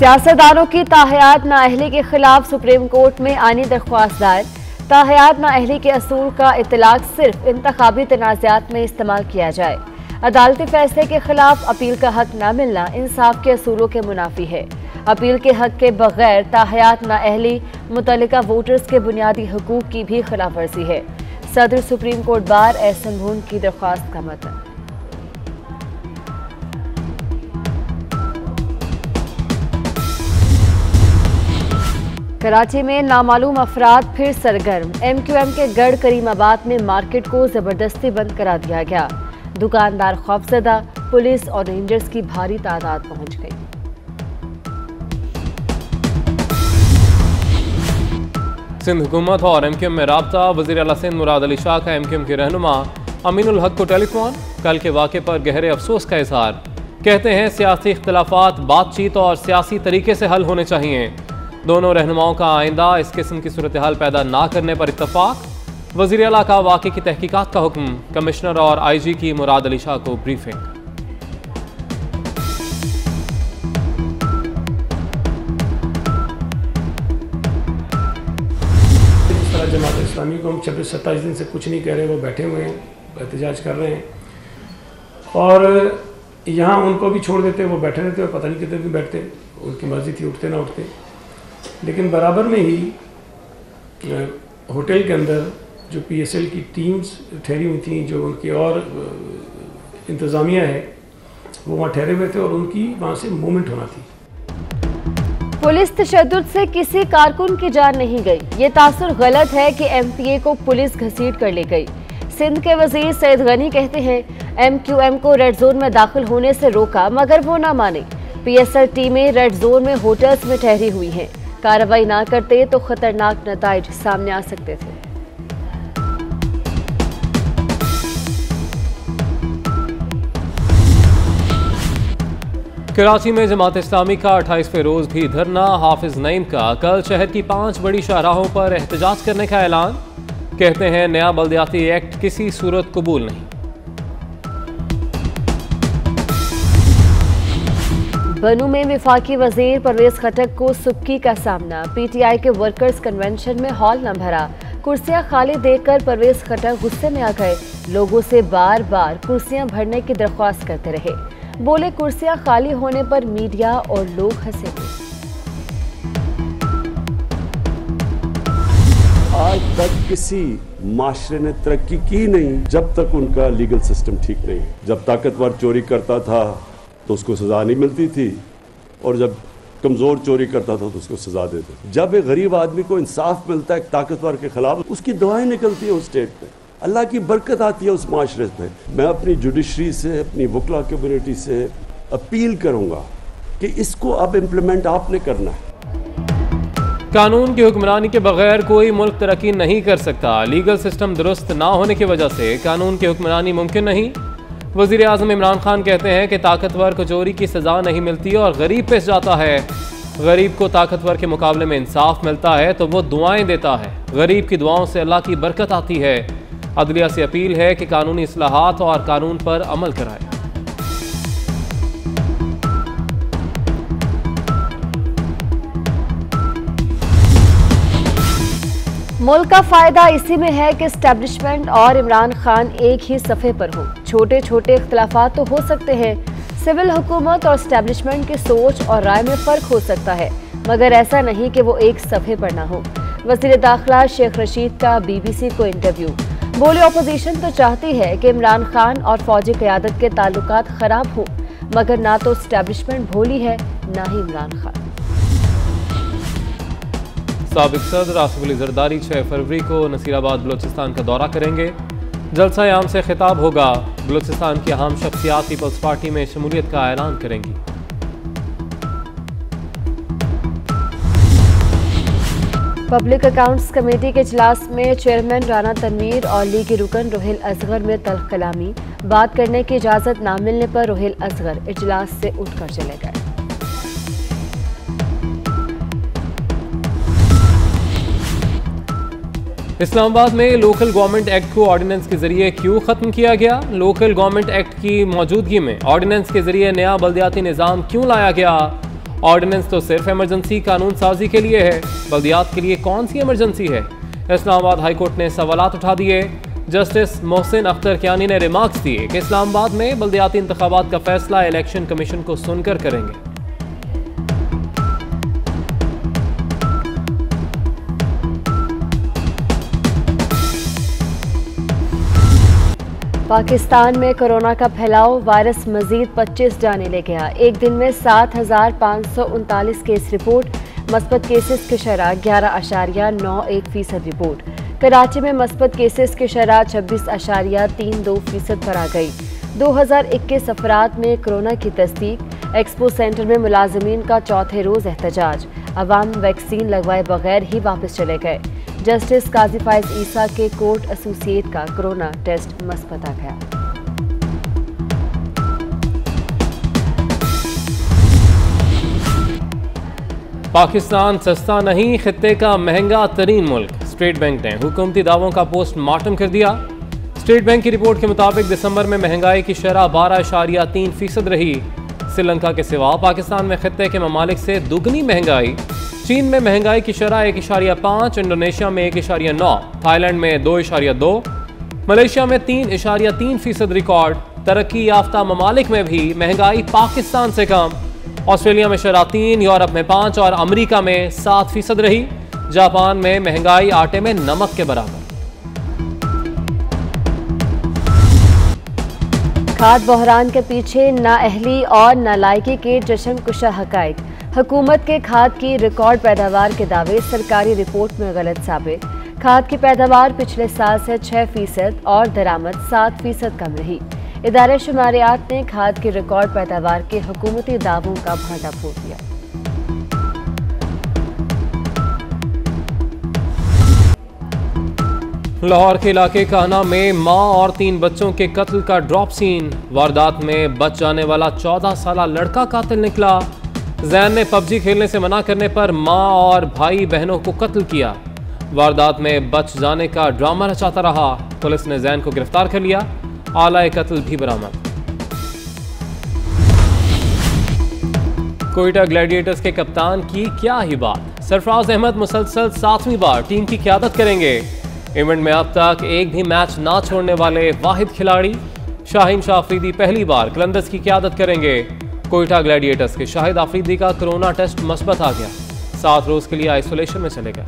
सियासतदानों की ताहयात नाअहली के खिलाफ सुप्रीम कोर्ट में आनी दरख्वास्त दायर। ताहयात नाअहली के असूल का इतलाक सिर्फ़ इंतबी तनाज़ात में इस्तेमाल किया जाए। अदालती फैसले के खिलाफ अपील का हक न मिलना इंसाफ के असूलों के मुनाफी है। अपील के हक के बगैर ताहयात नाअहली मुतल वोटर्स के बुनियादी हकूक की भी खिलाफ वर्जी है। सदर सुप्रीम कोर्ट बार एहसन भून की दरख्वास्त का मतन। कराची में नामालूम अफराद फिर सरगर्म। एम क्यू एम के गढ़ करीमाबाद में मार्केट को ज़बरदस्ती बंद करा दिया गया। दुकानदार खौफजदा, पुलिस और रेंजर्स की भारी तादाद पहुँच गई। सिंध हुकूमत और एम क्यू एम में रबता वजी अला सिंध मुराद अली शाह का एम क्यू एम के रहनुमा अमीन हक को टेलीफोन। कल के वाक़े पर गहरे अफसोस का इजहार। कहते हैं सियासी इख्तलाफात, बातचीत और सियासी तरीके से हल होने चाहिए। दोनों रहनुमाओं का आइंदा इस किस्म की सूरत हाल पैदा ना करने पर इतफाक़ वज़ीर अला का वाक़े की तहकीकत का हुक्म, कमिश्नर और आई जी की मुराद अली शाह को ब्रीफिंग। जमात इस्लामी को हम छब्बीस, सत्ताईस दिन से कुछ नहीं कह रहे, वो बैठे हुए हैं, एहतजाज कर रहे हैं। और यहाँ उनको भी छोड़ देते, वो बैठे रहते पता नहीं कितने दिन बैठते, उनकी मर्ज़ी थी उठते ना उठते। लेकिन बराबर में ही होटल के अंदर जो पीएसएल की टीम्स ठहरी हुई थी, जो उनकी और इंतज़ामिया है, वो वहाँ ठहरे हुए थे और उनकी वहाँ से मूवमेंट होना थी। पुलिस तशद से किसी कारकुन की जान नहीं गई। ये तासर गलत है कि एमपीए को पुलिस घसीट कर ले गई। सिंध के वज़ीर सैद गनी कहते हैं एमक्यूएम को रेड जोन में दाखिल होने से रोका, मगर वो ना माने। पीएसएल टीमें रेड जोन में होटल्स में ठहरी हुई हैं। कार्रवाई ना करते तो खतरनाक नतज सामने आ सकते थे। कराची में जमात इस्लामी का अट्ठाईसवें रोज भी धरना, हाफिज नईम का कल शहर की पाँच बड़ी शाहराहों पर एहतजाज करने का ऐलान। कहते हैं नया बल्दियाती एक्ट किसी सूरत कबूल नहीं। बनू में विफाकी वज़ीर परवेज खटक को सुबकी का सामना। पीटीआई के वर्कर्स कन्वेंशन में हॉल न भरा। कुर्सियाँ खाली देखकर परवेज खटक गुस्से में आ गए। लोगों से बार बार कुर्सियाँ भरने की दरख्वास्त करते रहे। बोले, कुर्सियाँ खाली होने पर मीडिया और लोग हंसेंगे आज तक किसी माशरे ने तरक्की की नहीं, जब तक उनका लीगल सिस्टम ठीक नहीं। जब ताकतवर चोरी करता था तो उसको सजा नहीं मिलती थी। और जब कमज़ोर चोरी करता था तो उसको सजा देते जब एक गरीब आदमी को इंसाफ मिलता है एक ताकतवर के खिलाफ, उसकी दुआएँ निकलती हैं उस स्टेट में। अल्लाह की बरकत आती है उस माशरे में। मैं अपनी जुडिशरी से, अपनी वकला कम्युनिटी से अपील करूँगा कि इसको अब इम्प्लीमेंट आपने करना है। कानून की हुक्मरानी के बगैर कोई मुल्क तरक्की नहीं कर सकता। लीगल सिस्टम दुरुस्त ना होने की वजह से कानून की हुक्मरानी मुमकिन नहीं। वज़ीर अजम इमरान खान कहते हैं कि ताकतवर को चोरी की सजा नहीं मिलती और गरीब पिस जाता है। गरीब को ताकतवर के मुकाबले में इंसाफ मिलता है तो वो दुआएँ देता है। गरीब की दुआओं से अल्लाह की बरकत आती है। अदलिया से अपील है कि कानूनी असलाहत और कानून पर अमल कराए। मुल्क का फ़ायदा इसी में है कि स्टैब्लिशमेंट और इमरान खान एक ही सफ़े पर हो। छोटे छोटे इख्तलाफात तो हो सकते हैं। सिविल हुकूमत और स्टैब्लिशमेंट की सोच और राय में फ़र्क हो सकता है, मगर ऐसा नहीं कि वो एक सफ़े पर ना हो। वज़ीर दाखिला शेख रशीद का बीबीसी को इंटरव्यू बोले अपोजिशन तो चाहती है कि इमरान खान और फौजी क्यादत के ताल्लुकात खराब हों, मगर ना तो स्टैब्लिशमेंट भोली है, ना ही इमरान खान। सबक सदर आसिफ अली जरदारी छः फरवरी को नसीराबाद बलोचिस्तान का दौरा करेंगे। जलसा आम से खिताब होगा। बलोचिस्तान की अहम शख्सियात पीपल्स पार्टी में शमूलियत का ऐलान करेंगी। पब्लिक अकाउंट्स कमेटी के इजलास में चेयरमैन राना तनवीर और लीगी रुकन रोहिल असगर में तल्ख कलामी बात करने की इजाज़त न मिलने पर रोहिल असगर इजलास से उठकर चले गए। इस्लामाबाद में लोकल गवर्नमेंट एक्ट को ऑर्डिनेंस के ज़रिए क्यों खत्म किया गया? लोकल गवर्नमेंट एक्ट की मौजूदगी में ऑर्डिनेंस के ज़रिए नया बल्दियाती निज़ाम क्यों लाया गया? ऑर्डिनेंस तो सिर्फ़ इमरजेंसी कानून साजी के लिए है। बल्दियात के लिए कौन सी इमरजेंसी है? इस्लामाबाद हाईकोर्ट ने सवाल उठा दिए। जस्टिस मोहसिन अख्तर कियानी ने रिमार्क्स दिए कि इस्लामाबाद में बल्दियाती इंतबात का फैसला इलेक्शन कमीशन को सुनकर करेंगे। पाकिस्तान में कोरोना का फैलाव वायरस मजीद 25 जाने ले गया एक दिन में सात हज़ार पाँच सौ उनतालीस केस रिपोर्ट, मस्बत केसेस की शरह ग्यारह अशारिया नौ एक फ़ीसद रिपोर्ट। कराची में मस्बत केसेस की शरह छब्बीस अशारिया तीन दो फ़ीसद पर आ गई। दो हज़ार इक्कीस अफराद में कोरोना की तस्दीक, एक्सपो सेंटर में मुलाजमीन का चौथे रोज़ एहतजाज। अवाम वैक्सीन लगवाए बगैर ही वापस चले गए। जस्टिस काजी फायज ईसा के कोर्ट एसोसिएट का कोरोना टेस्ट मस्बत आ गया। पाकिस्तान सस्ता नहीं खत्े का महँगा तरीन मुल्क। स्टेट बैंक ने हुकूमती दावों का पोस्टमार्टम कर दिया। स्टेट बैंक की रिपोर्ट के मुताबिक दिसंबर में महँगाई की शरह बारह इशारिया तीन फ़ीसद रही। श्रीलंका के सिवा पाकिस्तान में खत्े के ममालिक से दुगनी महँगाई। चीन में महँगाई की शरह एक इशारिया पाँच, इंडोनेशिया में एक इशारिया नौ, थाईलैंड में दो इशारिया दो, मलेशिया में तीन इशारिया तीन फ़ीसद रिकॉर्ड, तरक्की याफ्ता ममालिक में भी महँगाई पाकिस्तान से कम। ऑस्ट्रेलिया में शरह तीन, यूरोप में पाँच और अमरीका में सात फ़ीसद रही। जापान में महँगाई आटे में नमक के बराबर। खाद बहरान के पीछे नाअहली और नालायकी के जश्न कुशा हकाइक हुकूमत के खाद की रिकॉर्ड पैदावार के दावे सरकारी रिपोर्ट में गलत साबित। खाद की पैदावार पिछले साल से छः फ़ीसद और दरामद सात फ़ीसद कम रही। इदारे शुमारियात ने खाद की रिकॉर्ड पैदावार के हुकूमती दावों का भाटा फोड़ दिया लाहौर के इलाके काना में माँ और तीन बच्चों के कत्ल का ड्रॉप सीन। वारदात में बच जाने वाला चौदह साल लड़का कातिल निकला। जैन ने पबजी खेलने से मना करने पर माँ और भाई बहनों को कत्ल किया। वारदात में बच जाने का ड्रामा रचाता रहा। पुलिस ने जैन को गिरफ़्तार कर लिया। आला कत्ल भी बरामद। कोयटा ग्लैडिएटर्स के कप्तान की क्या ही बात। सरफराज अहमद मुसलसल सातवीं बार टीम की क्यादत करेंगे। इवेंट में अब तक एक भी मैच ना छोड़ने वाले वाहिद खिलाड़ी शाहिन शाह आफरीदी पहली बार कलंदस की क्यादत करेंगे। कोयटा ग्लैडिएटर्स के शाहिद आफरीदी का कोरोना टेस्ट मस्बत आ गया। सात रोज के लिए आइसोलेशन में चले गए।